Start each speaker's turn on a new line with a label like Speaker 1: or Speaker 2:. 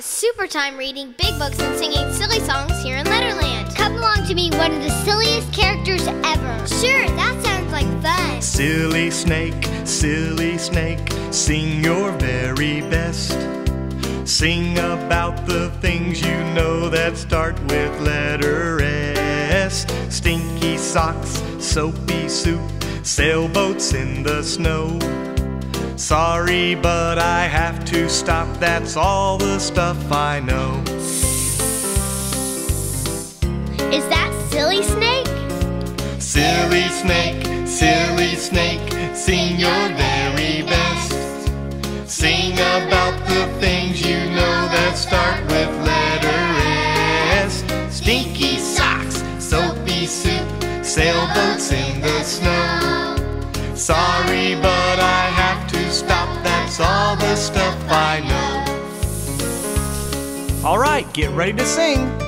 Speaker 1: super time reading big books and singing silly songs here in Letterland.
Speaker 2: Come along to meet one of the silliest characters ever.
Speaker 1: Sure, that sounds like fun.
Speaker 3: Silly snake, silly snake, sing your very best. Sing about the things you know that start with letter S. Stinky socks, soapy soup, sailboats in the snow. Sorry, but I have to stop. That's all the stuff I know.
Speaker 2: Is that Silly Snake?
Speaker 3: Silly snake, silly snake, sing your very best. Sing about the things you know that start with letter S. Stinky socks, soapy soup, sailboats in the snow. Sorry, but I have to stop. That's all the stuff I know. All right, get ready to sing.